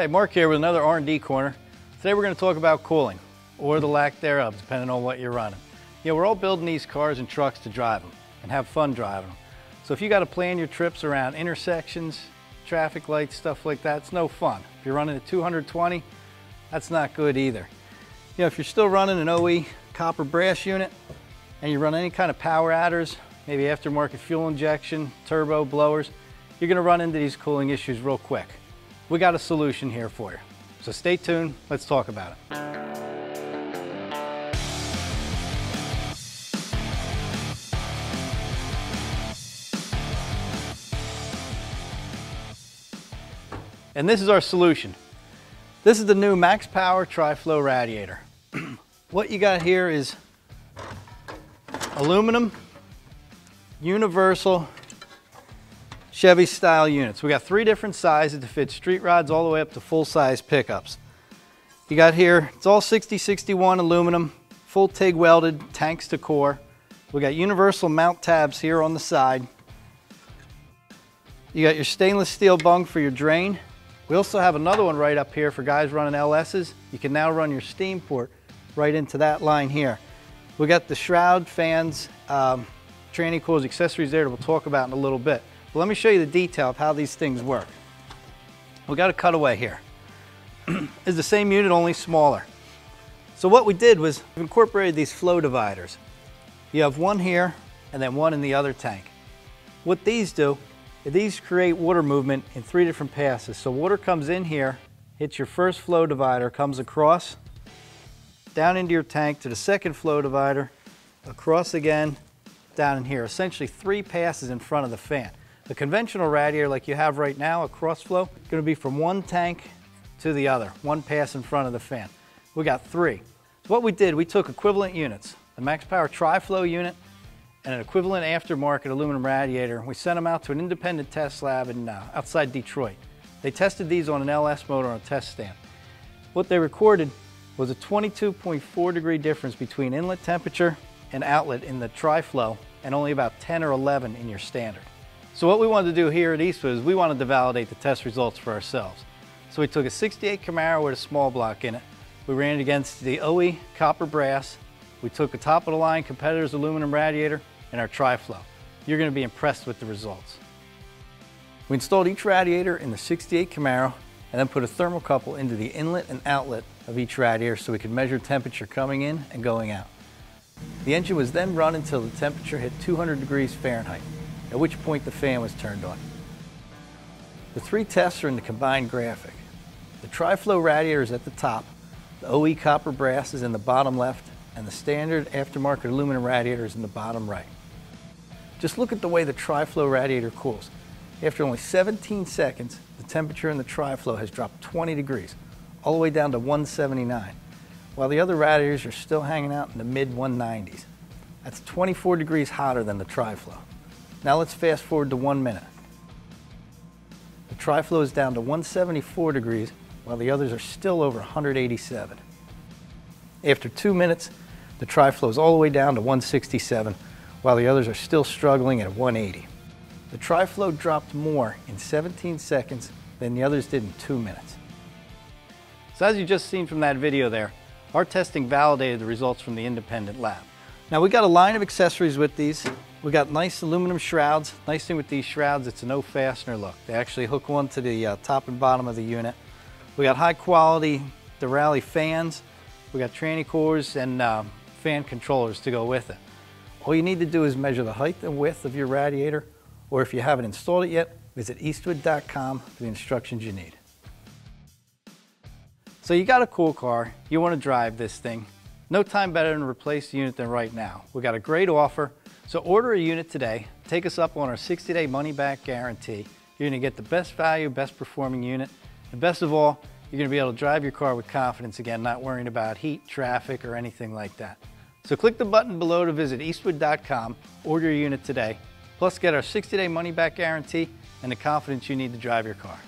Hey, Mark here with another R&D corner. Today we're going to talk about cooling, or the lack thereof, depending on what you're running. You know, we're all building these cars and trucks to drive them and have fun driving them. So if you got to plan your trips around intersections, traffic lights, stuff like that, it's no fun. If you're running at 220, that's not good either. You know, if you're still running an OE copper brass unit and you run any kind of power adders, maybe aftermarket fuel injection, turbo blowers, you're going to run into these cooling issues real quick we got a solution here for you. So stay tuned, let's talk about it. And this is our solution. This is the new Maxx Power Tri-Flow radiator. what you got here is aluminum, universal Chevy style units. We got three different sizes to fit street rods all the way up to full size pickups. You got here, it's all 6061 aluminum, full TIG welded, tanks to core. We got universal mount tabs here on the side. You got your stainless steel bung for your drain. We also have another one right up here for guys running LSs. You can now run your steam port right into that line here. We got the shroud, fans, um, tranny coils, accessories there that we'll talk about in a little bit. But let me show you the detail of how these things work. We got a cutaway here. it's the same unit, only smaller. So what we did was we incorporated these flow dividers. You have one here and then one in the other tank. What these do, these create water movement in three different passes. So water comes in here, hits your first flow divider, comes across, down into your tank to the second flow divider, across again, down in here. Essentially three passes in front of the fan. The conventional radiator like you have right now, a cross flow, gonna be from one tank to the other, one pass in front of the fan. We got three. What we did, we took equivalent units, the Maxx Power Tri-Flow unit and an equivalent aftermarket aluminum radiator. We sent them out to an independent test lab in, uh, outside Detroit. They tested these on an LS motor on a test stand. What they recorded was a 22.4 degree difference between inlet temperature and outlet in the Tri-Flow and only about 10 or 11 in your standard. So what we wanted to do here at Eastwood is we wanted to validate the test results for ourselves. So we took a 68 Camaro with a small block in it. We ran it against the OE copper brass. We took a top of the line competitor's aluminum radiator and our Tri-Flow. You're gonna be impressed with the results. We installed each radiator in the 68 Camaro and then put a thermocouple into the inlet and outlet of each radiator so we could measure temperature coming in and going out. The engine was then run until the temperature hit 200 degrees Fahrenheit at which point the fan was turned on. The three tests are in the combined graphic. The Tri-Flow radiator is at the top, the OE copper brass is in the bottom left, and the standard aftermarket aluminum radiator is in the bottom right. Just look at the way the Tri-Flow radiator cools. After only 17 seconds, the temperature in the Tri-Flow has dropped 20 degrees, all the way down to 179, while the other radiators are still hanging out in the mid 190s. That's 24 degrees hotter than the Tri-Flow. Now let's fast forward to one minute. The Tri-Flow is down to 174 degrees while the others are still over 187. After two minutes, the Tri-Flow is all the way down to 167 while the others are still struggling at 180. The Tri-Flow dropped more in 17 seconds than the others did in two minutes. So as you just seen from that video there, our testing validated the results from the independent lab. Now we got a line of accessories with these. We got nice aluminum shrouds. Nice thing with these shrouds, it's a no fastener look. They actually hook one to the uh, top and bottom of the unit. We got high quality Derale fans. We got tranny cores and uh, fan controllers to go with it. All you need to do is measure the height and width of your radiator, or if you haven't installed it yet, visit eastwood.com for the instructions you need. So you got a cool car, you want to drive this thing. No time better than replace the unit than right now. We got a great offer so order a unit today, take us up on our 60-day money-back guarantee. You're gonna get the best value, best performing unit, and best of all, you're gonna be able to drive your car with confidence again, not worrying about heat, traffic, or anything like that. So click the button below to visit eastwood.com, order your unit today, plus get our 60-day money-back guarantee and the confidence you need to drive your car.